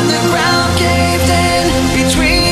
underground caved in between